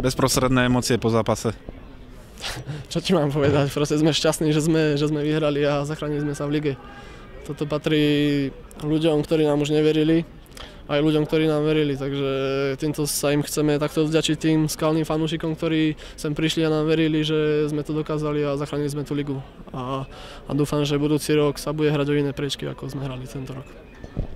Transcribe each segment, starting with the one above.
Bezprostredné emócie po zápase. Čo ti mám povedať, proste sme šťastní, že sme, že sme vyhrali a zachránili sme sa v lige. Toto patrí ľuďom, ktorí nám už neverili, aj ľuďom, ktorí nám verili, takže týmto sa im chceme takto vďačiť tým skalným fanúšikom, ktorí sem prišli a nám verili, že sme to dokázali a zachránili sme tú ligu. A, a dúfam, že budúci rok sa bude hrať o iné prečky, ako sme hrali tento rok.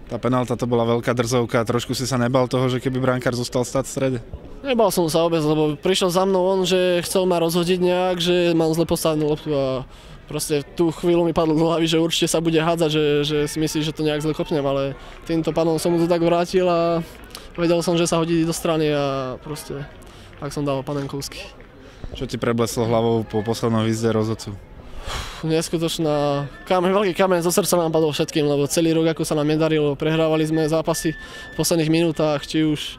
Tá penálta to bola veľká drzovka, trošku si sa nebal toho, že keby brankár zostal stať v strede? Nebal som sa vôbec, lebo prišiel za mnou on, že chcel ma rozhodiť nejak, že mám zle postavenú loptu a proste tú chvíľu mi padlo do hlavy, že určite sa bude hádzať, že, že si myslí, že to nejak zle kopnem, ale týmto pánom som mu to tak vrátil a vedel som, že sa hodí do strany a proste tak som dal panenkovský. Čo ti prebleslo hlavou po poslednom výzde rozhodcu? Neskutočná kameň, veľký kameň zo srdca nám padol všetkým, lebo celý rok ako sa nám nedarilo, prehrávali sme zápasy v posledných minútach, či už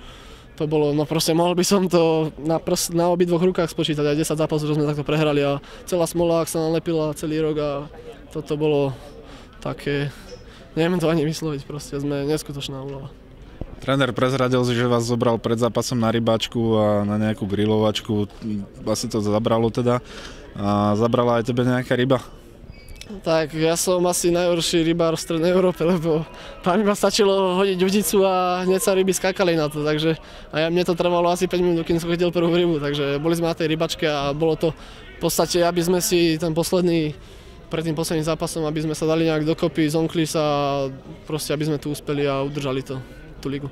to bolo, no proste mohol by som to na, prst, na obi dvoch rukách spočítať, aj 10 zápasov, sme takto prehrali a celá smola, sa nalepila celý rok a toto bolo také, neviem to ani vysloviť, proste sme neskutočná úloha. Tréner prezradil, že vás zobral pred zápasom na rybačku a na nejakú grilovačku, asi to zabralo teda. A zabrala aj tebe nejaká ryba? Tak ja som asi najhorší rybár v Strednej Európe, lebo tam iba stačilo hodiť udicu a hneď sa ryby skákali na to, takže a ja, mne to trvalo asi 5 minút, kým som chytil prvú rybu, takže boli sme na tej rybačke a bolo to v podstate, aby sme si ten posledný, pred tým posledným zápasom, aby sme sa dali nejak dokopy, zomkli sa proste, aby sme tu uspeli a udržali to, tú ligu.